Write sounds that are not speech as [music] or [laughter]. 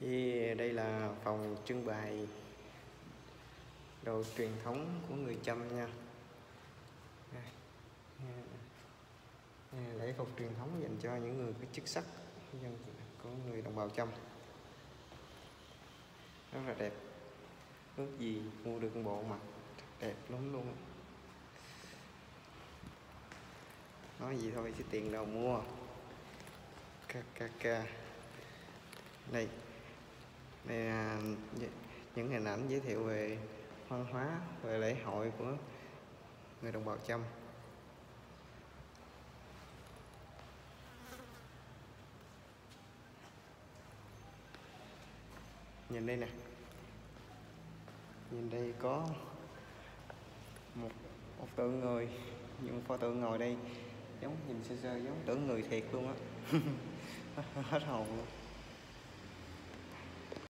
Thì đây là phòng trưng bày đồ truyền thống của người Chăm nha. Lễ phục truyền thống dành cho những người có chức sắc, dân của người đồng bào Chăm. Rất là đẹp. Ước gì mua được một bộ mặt đẹp lắm luôn. Nói gì thôi chứ tiền đâu mua. KKK. này đây là những hình ảnh giới thiệu về văn hóa, về lễ hội của người đồng bào Chăm. Nhìn đây nè. Nhìn đây có một một tượng người, những pho tượng ngồi đây. Giống nhìn sơ sơ, giống tưởng người thiệt luôn á. [laughs] Hết hồn luôn.